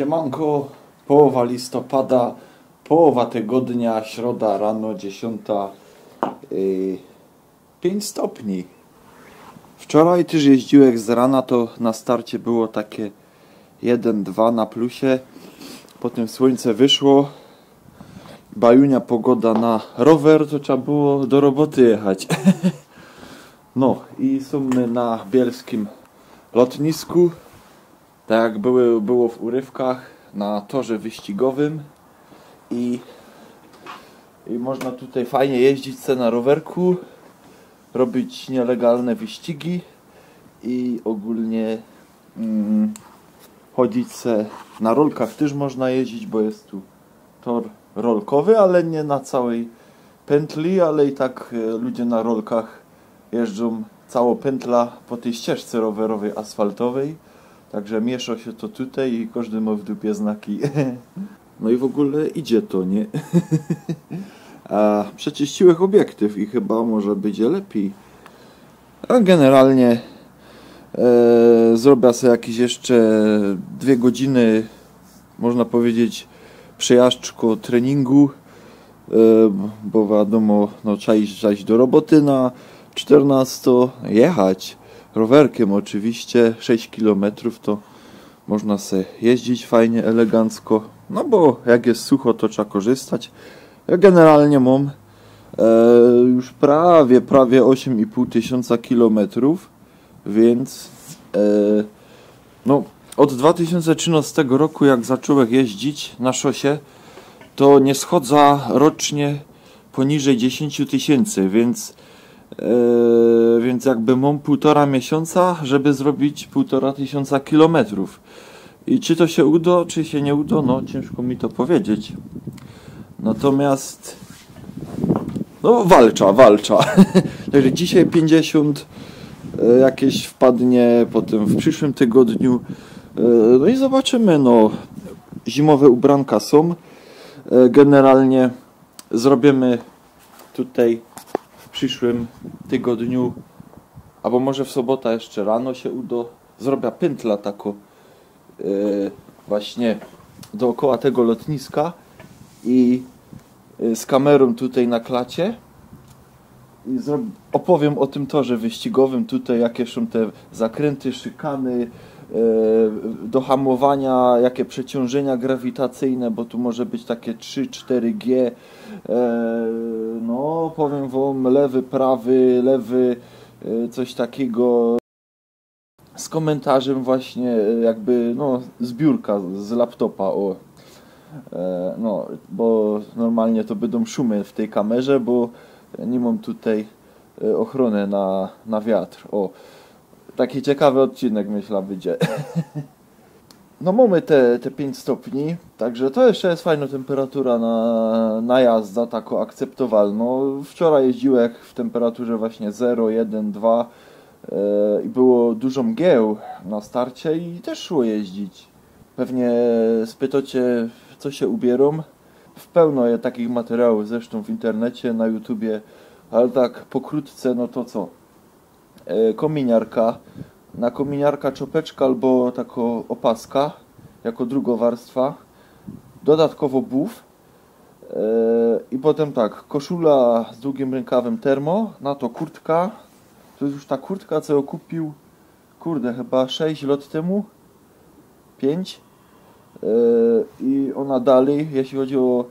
Siemanko, połowa listopada, połowa tygodnia, środa rano, 10, yy, 5 stopni. Wczoraj też jeździłem z rana, to na starcie było takie 1-2 na plusie. Potem słońce wyszło, bajunia pogoda na rower, to trzeba było do roboty jechać. No i są my na bielskim lotnisku tak jak były, było w urywkach na torze wyścigowym i, i można tutaj fajnie jeździć se na rowerku, robić nielegalne wyścigi i ogólnie mm, chodzić se na rolkach też można jeździć, bo jest tu tor rolkowy, ale nie na całej pętli, ale i tak e, ludzie na rolkach jeżdżą całą pętla po tej ścieżce rowerowej asfaltowej Także miesza się to tutaj i każdy ma w dupie znaki. No i w ogóle idzie to, nie? A przeczyściłeś obiektyw i chyba może będzie lepiej. A generalnie e, zrobię sobie jakieś jeszcze dwie godziny, można powiedzieć, przejażdżko treningu, e, bo wiadomo, no, trzeba iść, trzeba iść do roboty na 14, jechać rowerkiem oczywiście 6 km to można se jeździć fajnie, elegancko. No bo jak jest sucho to trzeba korzystać. Ja generalnie mam e, już prawie, prawie 8,5 tysiąca kilometrów więc e, no od 2013 roku jak zacząłem jeździć na szosie to nie schodza rocznie poniżej 10 tysięcy, więc Yy, więc jakby mam półtora miesiąca, żeby zrobić półtora tysiąca kilometrów. I czy to się uda, czy się nie uda, no ciężko mi to powiedzieć. Natomiast no walcza, walcza. Także dzisiaj 50 yy, jakieś wpadnie, potem w przyszłym tygodniu. Yy, no i zobaczymy, no zimowe ubranka są. Generalnie zrobimy tutaj przyszłym tygodniu, albo może w sobota jeszcze rano się uda, zrobię pętla taką yy, właśnie dookoła tego lotniska i yy, z kamerą tutaj na klacie i opowiem o tym torze wyścigowym tutaj, jakie są te zakręty, szykany, do hamowania, jakie przeciążenia grawitacyjne, bo tu może być takie 3-4G. E, no, powiem Wam, lewy, prawy, lewy, e, coś takiego. Z komentarzem właśnie jakby no zbiórka z laptopa o. No bo normalnie to będą szumy w tej kamerze bo nie mam tutaj ochrony na, na wiatr o Taki ciekawy odcinek myślę będzie. No mamy te, te 5 stopni, także to jeszcze jest fajna temperatura na, na jazda, taką akceptowalną. Wczoraj jeździłem w temperaturze właśnie 0, 1, 2 yy, i było dużo mgieł na starcie i też szło jeździć. Pewnie spytacie, co się ubierą. w pełno je takich materiałów zresztą w internecie, na YouTubie, ale tak pokrótce, no to co? E, kominiarka, na kominiarka czopeczka albo tako opaska, jako drugowarstwa, dodatkowo buf. E, i potem tak, koszula z długim rękawem termo, na to kurtka, to jest już ta kurtka, co ją kupił, kurde, chyba 6 lat temu, 5 e, i ona dalej, jeśli chodzi o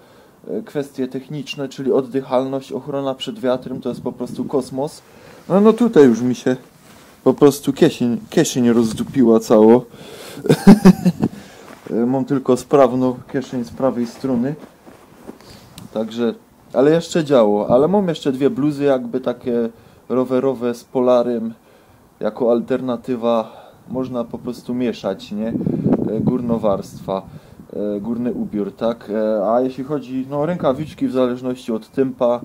kwestie techniczne, czyli oddychalność, ochrona przed wiatrem, to jest po prostu kosmos. No, no tutaj już mi się po prostu kieszeń, kieszeń rozdupiła cało. E, Mam tylko sprawną kieszeń z prawej strony. Także, ale jeszcze działo. Ale mam jeszcze dwie bluzy jakby takie rowerowe z polarem jako alternatywa. Można po prostu mieszać, nie? E, Górnowarstwa, e, górny ubiór, tak? E, A jeśli chodzi, no rękawiczki w zależności od tempa,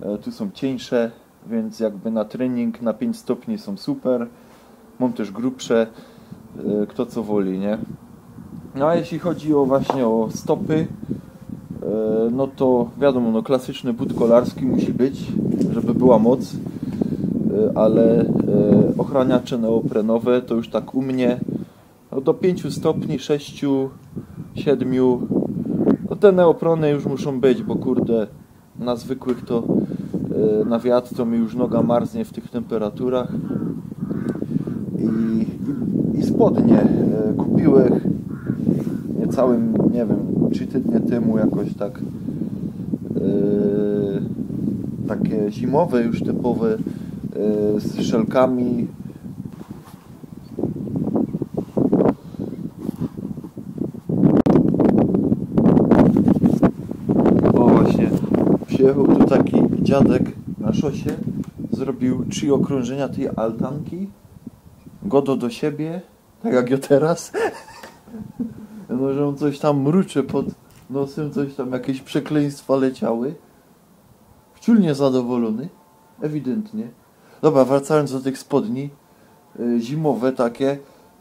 e, tu są cieńsze, więc jakby na trening na 5 stopni są super. Mam też grubsze, e, kto co woli, nie? No a jeśli chodzi o właśnie o stopy, e, no to wiadomo, no klasyczny but kolarski musi być, żeby była moc, e, ale e, ochraniacze neoprenowe to już tak u mnie no do 5 stopni, 6, 7, no te neoprony już muszą być, bo kurde, na zwykłych to e, na wiatr to mi już noga marznie w tych temperaturach. I, i, spodnie e, kupiłem niecałym, nie wiem, trzy tygodnie temu jakoś tak yy, takie zimowe już typowe z szelkami o właśnie przyjechał tu taki dziadek na szosie zrobił trzy okrążenia tej altanki godo do siebie tak jak ja teraz no, że on coś tam mruczy pod nosem, coś tam, jakieś przekleństwa leciały. Wciul niezadowolony, ewidentnie. Dobra, wracając do tych spodni, y, zimowe takie,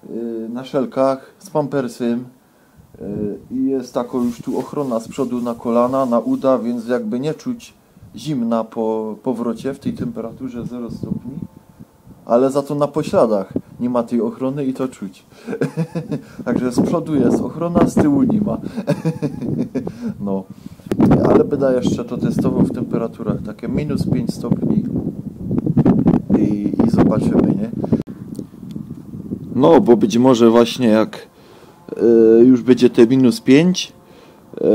y, na szelkach, z pampersem i jest taką już tu ochrona z przodu na kolana, na uda, więc jakby nie czuć zimna po powrocie w tej temperaturze 0 stopni ale za to na pośladach nie ma tej ochrony i to czuć. Także z przodu jest ochrona, z tyłu nie ma. no, ale będę jeszcze to testował w temperaturach takie minus 5 stopni i, i zobaczymy, nie? No, bo być może właśnie jak już będzie te minus 5, e,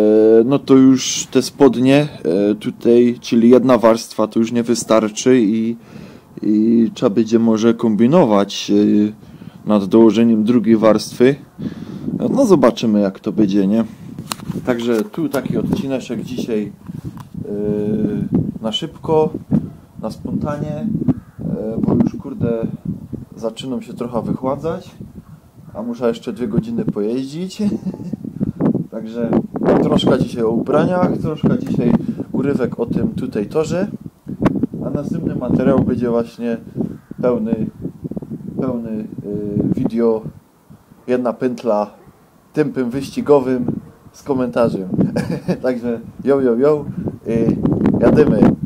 no to już te spodnie e, tutaj, czyli jedna warstwa to już nie wystarczy i i trzeba będzie może kombinować nad dołożeniem drugiej warstwy. No zobaczymy jak to będzie, nie? Także tu taki odcineczek dzisiaj na szybko, na spontanie, bo już kurde zaczynam się trochę wychładzać, a muszę jeszcze dwie godziny pojeździć. Także troszkę dzisiaj o ubraniach, troszkę dzisiaj urywek o tym tutaj torze a następny materiał będzie właśnie pełny, pełny y, video, jedna pętla tempem wyścigowym z komentarzem. Także yo, yo, yo, y, jadymy.